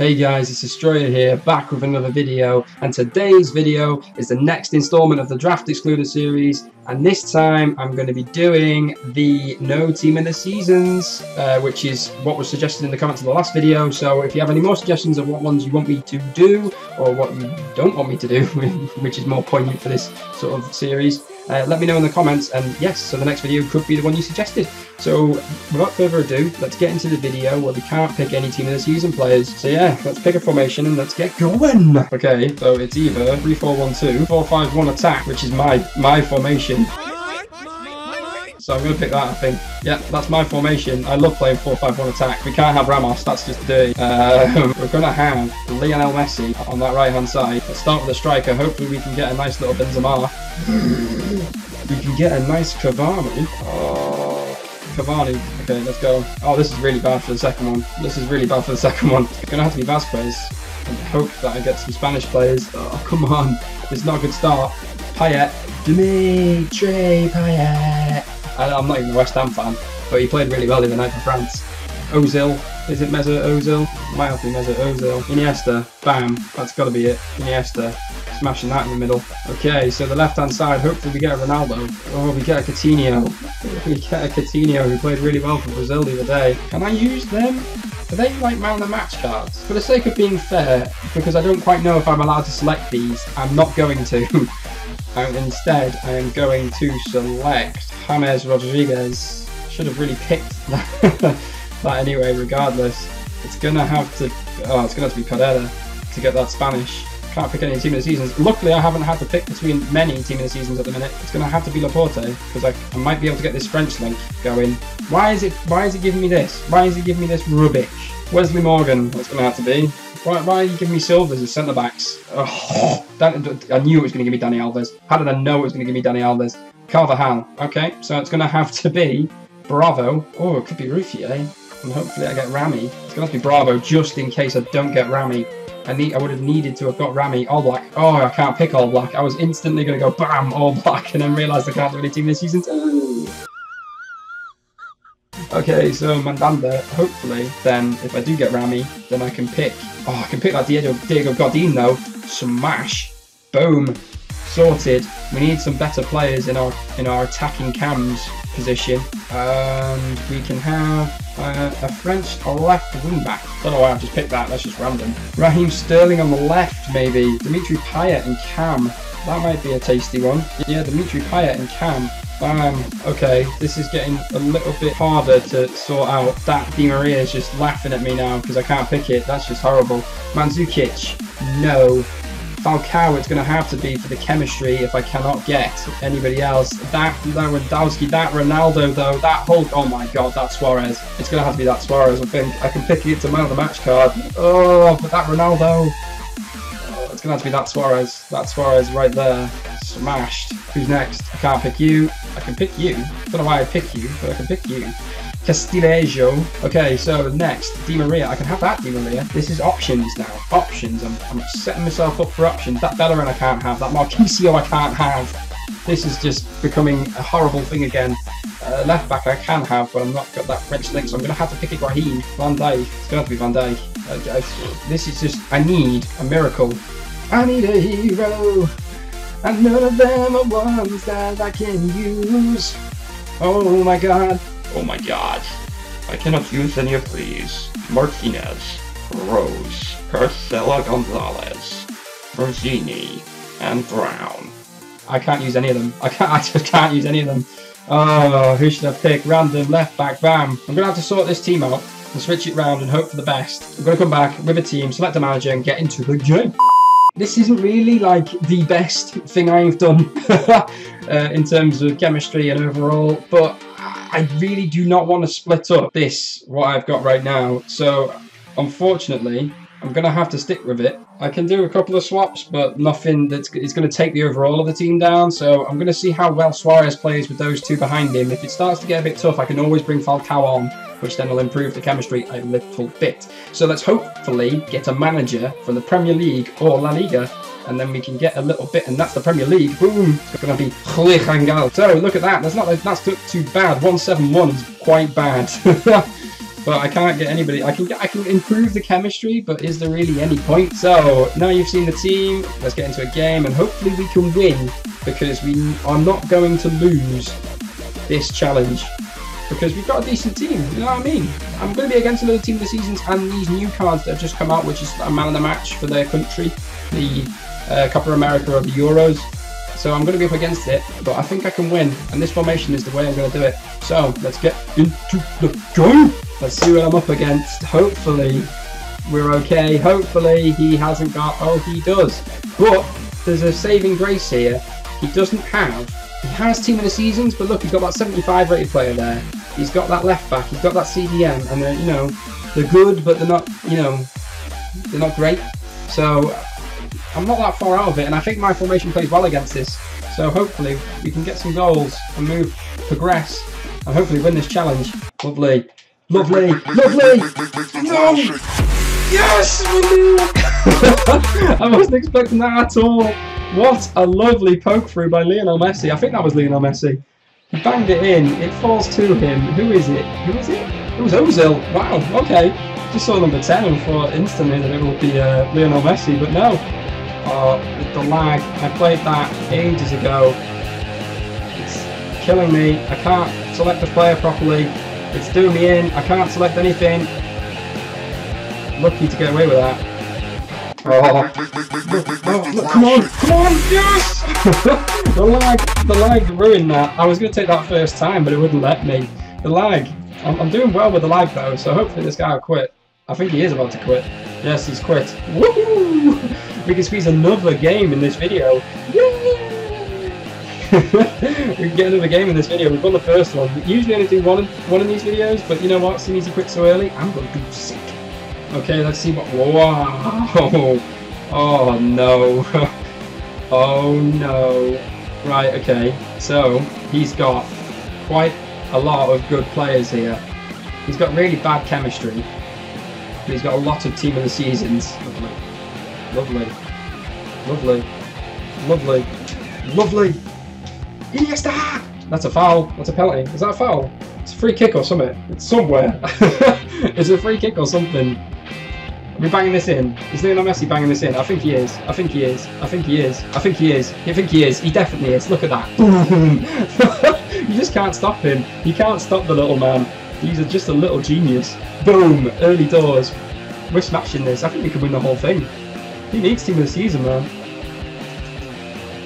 Hey guys, it's Destroyer here, back with another video, and today's video is the next installment of the Draft Excluder series, and this time I'm going to be doing the No Team in the Seasons, uh, which is what was suggested in the comments of the last video, so if you have any more suggestions of what ones you want me to do, or what you don't want me to do, which is more poignant for this sort of series, uh, let me know in the comments, and yes, so the next video could be the one you suggested. So, without further ado, let's get into the video where we can't pick any team of the season players. So yeah, let's pick a formation and let's get going! Okay, so it's either 3-4-1-2, 4-5-1 attack, which is my, my formation. So I'm going to pick that, I think. Yeah, that's my formation. I love playing 4-5-1 attack. We can't have Ramos, that's just dirty. Um, we're going to have Lionel Messi on that right-hand side. Let's start with a striker. Hopefully we can get a nice little Benzema. we can get a nice Cavani. Oh, Cavani. Okay, let's go. Oh, this is really bad for the second one. This is really bad for the second one. It's going to have to be Vasquez. And hope that I get some Spanish players. Oh, come on. It's not a good start. Payet. Dimitri Payet. I'm not even a West Ham fan, but he played really well in the night for France. Ozil, is it Mesut Ozil? Might have to be Mesut Ozil. Iniesta, bam, that's got to be it. Iniesta, smashing that in the middle. Okay, so the left-hand side, hopefully we get a Ronaldo. Oh, we get a Coutinho. We get a Coutinho who played really well for Brazil the other day. Can I use them? Are they like man of the match cards? For the sake of being fair, because I don't quite know if I'm allowed to select these, I'm not going to. and instead, I am going to select James Rodriguez. Should have really picked that, but anyway, regardless. It's gonna have to, oh, it's gonna have to be Carrera to get that Spanish. Can't pick any team of the seasons. Luckily, I haven't had to pick between many team of the seasons at the minute. It's gonna have to be Laporte because I, I might be able to get this French link going. Why is it? Why is it giving me this? Why is it giving me this rubbish? Wesley Morgan. That's gonna have to be. Why, why are you giving me Silvers as centre backs? Oh, I knew it was going to give me Dani Alves. How did I know it was going to give me Dani Alves? Carvajal. Okay, so it's going to have to be Bravo. Oh, it could be Ruffier. Eh? And hopefully I get Rami. It's going to have to be Bravo just in case I don't get Rami. I need. I would have needed to have got Rami All Black. Oh, I can't pick All Black. I was instantly going to go BAM! All Black and then realised I can't do any team this season. Okay, so Mandanda, hopefully, then if I do get Rami, then I can pick. Oh, I can pick that Diego, Diego Godin though. Smash. Boom sorted. We need some better players in our in our attacking cams position, and we can have uh, a French left wing back. Don't know why I've just picked that. That's just random. Raheem Sterling on the left, maybe. Dimitri Payet and Cam. That might be a tasty one. Yeah, Dimitri Payet and Cam. Um, okay, this is getting a little bit harder to sort out. That Di Maria is just laughing at me now because I can't pick it. That's just horrible. Mandzukic, no. Falcao it's going to have to be for the chemistry if I cannot get anybody else. That Lewandowski, that Ronaldo though, that Hulk, oh my god, that Suarez. It's going to have to be that Suarez, I think. I can pick it to man of the match card. Oh, but that Ronaldo. Oh, it's going to have to be that Suarez. That Suarez right there. Smashed. Who's next? I can't pick you. I can pick you. Don't know why I pick you, but I can pick you. Castillejo. Okay, so next, Di Maria. I can have that Di Maria. This is options now. Options. I'm, I'm setting myself up for options. That Bellerin I can't have. That Marchisio I can't have. This is just becoming a horrible thing again. Uh, left back I can have, but I'm not got that French link, so I'm going to have to pick it Raheem. Van Dijk. It's going to to be Van Dijk. This is just, I need a miracle. I need a hero. And none of them are ones that I can use. Oh my god. Oh my god. I cannot use any of these. Martinez, Rose, Carcela Gonzalez, Berzini, and Brown. I can't use any of them. I can't. I just can't use any of them. Oh, who should I pick? Random left back. Bam. I'm gonna have to sort this team out and switch it round and hope for the best. I'm gonna come back with a team, select a manager, and get into the game. This isn't really like the best thing I've done uh, in terms of chemistry and overall, but I really do not want to split up this, what I've got right now. So, unfortunately, I'm going to have to stick with it. I can do a couple of swaps, but nothing that's going to take the overall of the team down. So I'm going to see how well Suarez plays with those two behind him. If it starts to get a bit tough, I can always bring Falcao on, which then will improve the chemistry a little bit. So let's hopefully get a manager from the Premier League or La Liga and then we can get a little bit, and that's the Premier League. Boom! It's going to be Huijangal. So look at that. That's not that's too bad. 171 is quite bad. but but I can't get anybody. I can get, I can improve the chemistry, but is there really any point? So now you've seen the team. Let's get into a game, and hopefully we can win because we are not going to lose this challenge because we've got a decent team. You know what I mean? I'm going to be against another team of the seasons and these new cards that have just come out, which is a man of the match for their country, the uh, Copa America of the Euros. So I'm going to be up against it, but I think I can win, and this formation is the way I'm going to do it. So let's get into the game. Let's see what I'm up against. Hopefully we're okay. Hopefully he hasn't got. Oh, he does. But there's a saving grace here. He doesn't have. He has team of the seasons, but look, he's got that 75 rated player there. He's got that left back. He's got that CDM, and they're you know they're good, but they're not you know they're not great. So I'm not that far out of it, and I think my formation plays well against this. So hopefully we can get some goals and move, progress, and hopefully win this challenge. Lovely, lovely, lovely. No. Yes, I wasn't expecting that at all. What a lovely poke through by Lionel Messi. I think that was Lionel Messi. He banged it in. It falls to him. Who is it? Who is it? It was Ozil. Wow. Okay. Just saw number 10 and thought instantly that it would be uh, Lionel Messi, but no uh, the lag. I played that ages ago. It's killing me. I can't select the player properly. It's doing me in. I can't select anything. Lucky to get away with that. Oh, oh come on, come on, yes! the lag, the lag ruined that. I was going to take that first time, but it wouldn't let me. The lag. I'm, I'm doing well with the lag though, so hopefully this guy will quit. I think he is about to quit. Yes, he's quit. Woohoo! we can squeeze another game in this video. we can get another game in this video. We've won the first one. We usually only do one, one of these videos, but you know what? Seeing as he quit so early, I'm going to do sick. Okay, let's see what... Wow! Oh, no. oh, no. Right, okay. So, he's got quite a lot of good players here. He's got really bad chemistry. He's got a lot of team of the seasons. Lovely. Lovely. Lovely. Lovely. Iniesta! That's a foul. That's a penalty. Is that a foul? It's a free kick or something. It's somewhere. it's a free kick or something. Are banging this in? Is Lionel Messi banging this in? I think he is. I think he is. I think he is. I think he is. I think he is. He definitely is. Look at that. Boom. you just can't stop him. You can't stop the little man. He's just a little genius. Boom! Early doors. We're smashing this. I think we can win the whole thing. He needs team of the season, man.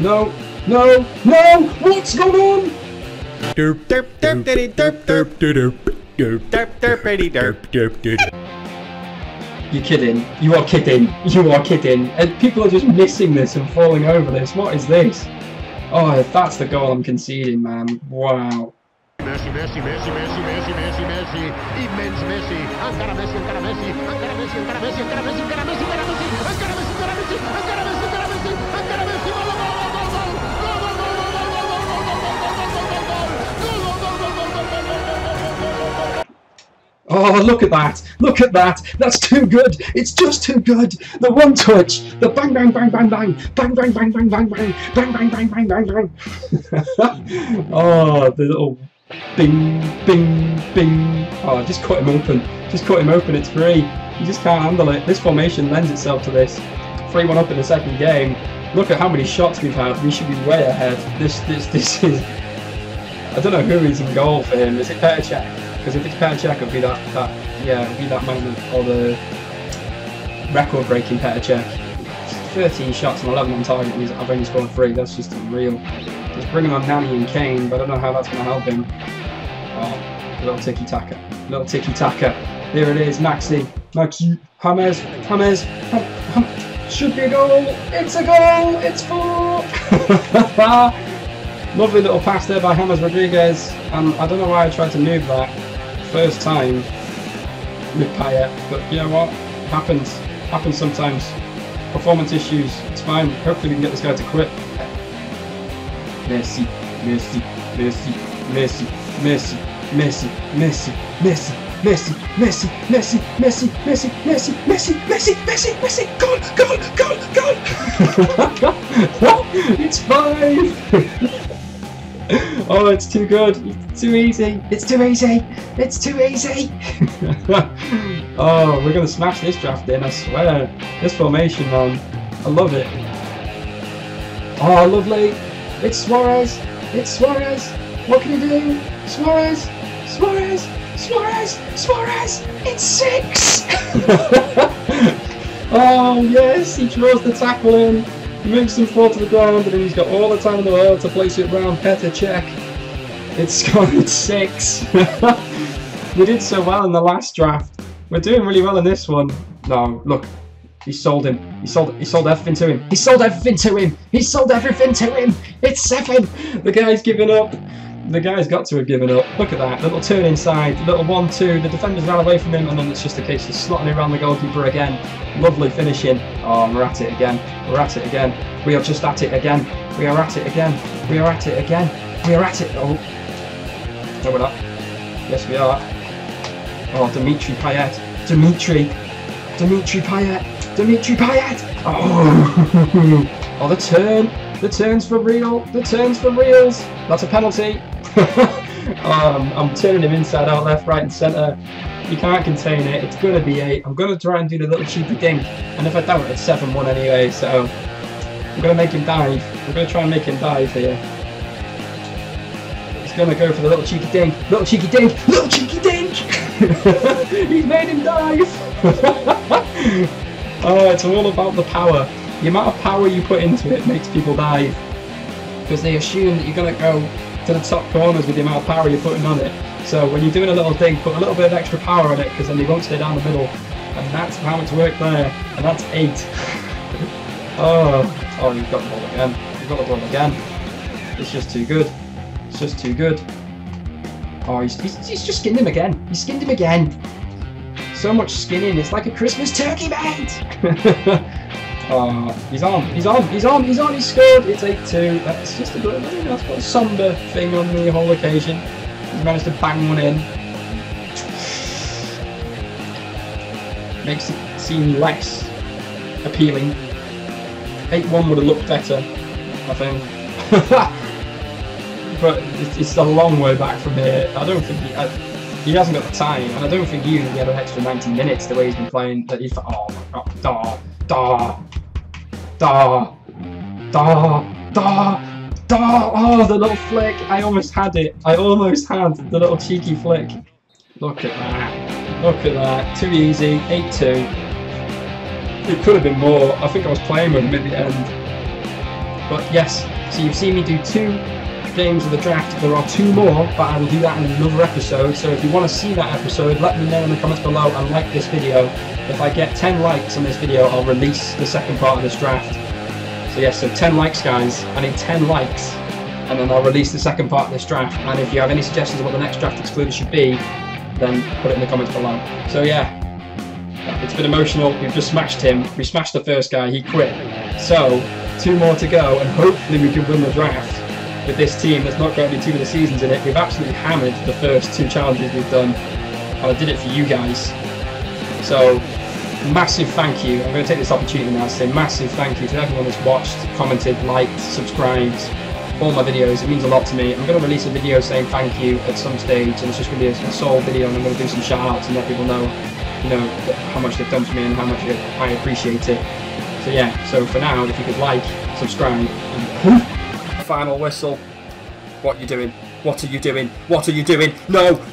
No, no, no! What's going on? Derp derp derp derp derp derp derp derp derp derp derp derp You're kidding. You are kidding. You are kidding. And people are just missing this and falling over this. What is this? Oh, that's the goal I'm conceding, man. Wow. Oh, look at that! Look at that! That's too good! It's just too good! The one touch! The bang bang bang bang bang! Bang bang bang bang bang bang! Bang bang bang bang bang bang! oh, the little bing bing bing! Oh, just cut him open! Just cut him open, it's free! You just can't handle it. This formation lends itself to this. 3-1 up in the second game. Look at how many shots we've had. We should be way ahead. This, this, this is... I don't know who is in goal for him. Is it Petr Cech? Because if it's Petr Cech, it'll be that, that yeah, it'll be that moment, or the record-breaking Petr Cech. 13 shots and 11 on target, and I've only scored 3. That's just unreal. Just bringing on Nani and Kane, but I don't know how that's going to help him. Oh, little tiki-taka. Little tiki-taka. There it is, Maxi. Maxi. James. James. Ham, Ham. Should be a goal. It's a goal. It's four. Lovely little pass there by James Rodriguez. And I don't know why I tried to move that first time with Payet. But you know what? Happens. Happens sometimes. Performance issues. It's fine. Hopefully we can get this guy to quit. Messi. Messi. Messi. Messi. Messi. Messi. Messi. Messi. Messi, Messi, Messi, Messi, Messi, Messi, Messi, Messi, Messi, Messi, goal, goal, goal, goal. it's five. Oh, it's too good. It's too easy. It's too easy. It's too easy. oh, we're gonna smash this draft in. I swear. This formation, man. I love it. Oh, lovely. It's Suarez. It's Suarez. What can he do? Suarez. Suarez. Suarez. Suarez. It's six. oh yes, he draws the tackle in. He makes him fall to the ground, and then he's got all the time in the world to place it around Petr Cech. It's scored six. we did so well in the last draft. We're doing really well in this one. No, look, he sold him. He sold. He sold everything to him. He sold everything to him. He sold everything to him. It's seven. The guy's given up. The guy's got to have given up. Look at that. Little turn inside. Little one-two. The defenders ran away from him, and then it's just a case of slotting around the goalkeeper again. Lovely finishing. Oh, we're at it again. We're at it again. We are just at it again. We are at it again. We are at it again. We are at it. Oh. No, we're not. Yes, we are. Oh, Dimitri Payet. Dimitri. Dimitri Payet. Dimitri Payet. Oh. oh, the turn. The turns for real. The turns for reals. That's a penalty. um, I'm turning him inside out, left, right, and centre. You can't contain it. It's going to be 8. I'm going to try and do the little cheeky dink. And if I don't, it's 7-1 anyway. So I'm going to make him dive. I'm going to try and make him dive here. To go for the little cheeky dink. Little cheeky dink. Little cheeky dink. He's made him dive. oh, it's all about the power. The amount of power you put into it makes people dive. Because they assume that you're going to go to the top corners with the amount of power you're putting on it. So when you're doing a little thing, put a little bit of extra power on it because then you won't stay down the middle. And that's how it's worked there. And that's eight. oh, oh, you've got the ball again. You've got the ball again. It's just too good. It's just too good. Oh, he's, he's, he's just skinned him again. He skinned him again. So much skinning. It's like a Christmas turkey, mate. oh, he's on. He's on. He's on. He's on. He scored. It's 8-2. That's just a good. That's got a somber thing on the whole occasion. He's managed to bang one in. Makes it seem less appealing. 8-1 would have looked better, I think. but it's, a long way back from here. I don't think he, I, he hasn't got the time, and I don't think he even had an extra 90 minutes the way he's been playing. That he's oh my god, da da da da da da. Oh, the little flick! I almost had it. I almost had the little cheeky flick. Look at that. Look at that. Too easy. 8-2. It could have been more. I think I was playing with him at the end. But yes, so you've seen me do two games of the draft. There are two more, but I will do that in another episode. So if you want to see that episode, let me know in the comments below and like this video. If I get 10 likes on this video, I'll release the second part of this draft. So yes, so 10 likes guys. I need 10 likes and then I'll release the second part of this draft. And if you have any suggestions of what the next draft excluder should be, then put it in the comments below. So yeah, it's been emotional. We've just smashed him. We smashed the first guy. He quit. So two more to go, and hopefully we can win the draft with this team that's not got any two of the seasons in it. We've absolutely hammered the first two challenges we've done, and I did it for you guys. So massive thank you. I'm going to take this opportunity now to say massive thank you to everyone that's watched, commented, liked, subscribed, all my videos. It means a lot to me. I'm going to release a video saying thank you at some stage, and it's just going to be a, a sole video, and I'm going to do some shout outs and let people know, you know, how much they've done for me and how much I appreciate it. So yeah, so for now, if you could like, subscribe, and final whistle. What are you doing? What are you doing? What are you doing? No!